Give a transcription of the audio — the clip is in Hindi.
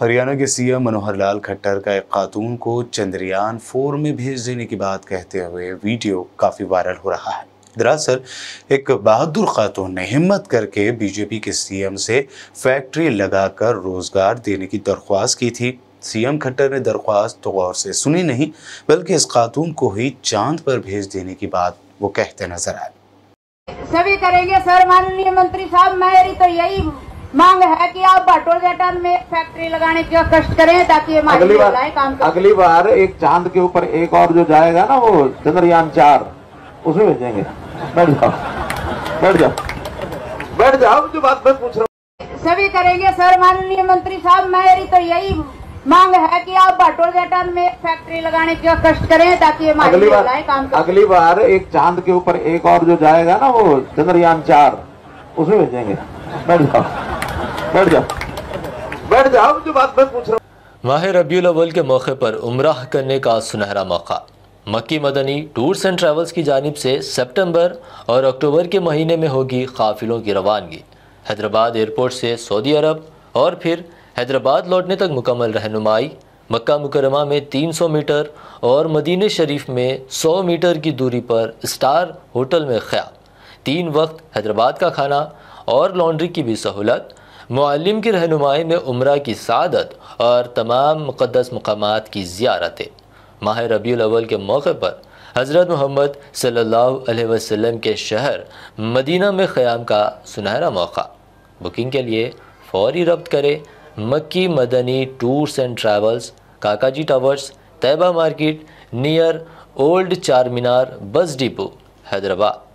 हरियाणा के सीएम मनोहर लाल खट्टर का एक खातून को चंद्रयान फोर में भेज देने की बात कहते हुए वीडियो काफ़ी वायरल हो रहा है। दरअसल, एक बहादुर खातून ने हिम्मत करके बीजेपी के सीएम से फैक्ट्री लगाकर रोज़गार देने की दरख्वास्त की थी। सीएम खट्टर ने दरख्वास्त तो गौर से सुनी नहीं, बल्कि इस खातून को ही चाँद पर भेज देने की बात वो कहते नज़र आए। सभी करेंगे, सर, माननीय मंत्री साहब मेरी तो यही मांग है कि आप बाटोल गेटन में फैक्ट्री लगाने का कष्ट करें ताकि अगली बार काम अगली बार एक चाँद के ऊपर एक और जो जाएगा ना वो चंद्रयान चार उसमें भेजेंगे। बैठ जाओ। बैठ जाओ। बैठ जाओ जो बात मैं पूछ रहा हूँ। सभी करेंगे सर माननीय मंत्री साहब मेरी तो यही मांग है कि आप बाटोल गेटन में फैक्ट्री लगाने का कष्ट करें ताकि अगली बार काम अगली बार एक चाँद के ऊपर एक और जो जाएगा ना वो चंद्रयान चार उसमें भेजेंगे। बैठ जाओ। बैठ जाओ बैठ जो बात मैं पूछ रहा हूँ। माह रबीउल अव्वल के मौके पर उम्राह करने का सुनहरा मौका। मक्की मदनी टूर्स एंड ट्रैवल्स की जानब से सितंबर और अक्टूबर के महीने में होगी काफिलों की रवानगी। हैदराबाद एयरपोर्ट से सऊदी अरब और फिर हैदराबाद लौटने तक मुकम्मल रहनुमाई। मक्का मुकरमा में 300 मीटर और मदीने शरीफ में 100 मीटर की दूरी पर स्टार होटल में ख्याल तीन वक्त हैदराबाद का खाना और लॉन्ड्री की भी सहूलत। मुअल्लिम की रहनुमाई में उम्र की सादत और तमाम मुक़दस मकाम की ज्यारतें। माह रबी अव्वल के मौके पर हज़रत मोहम्मद अलैहि वसल्लम के शहर मदीना में क़्याम का सुनहरा मौका। बुकिंग के लिए फौरी रब्त करें Makki Madni tours and travels, Kakaji towers Taiba market, near old Charminar bus depot, Hyderabad.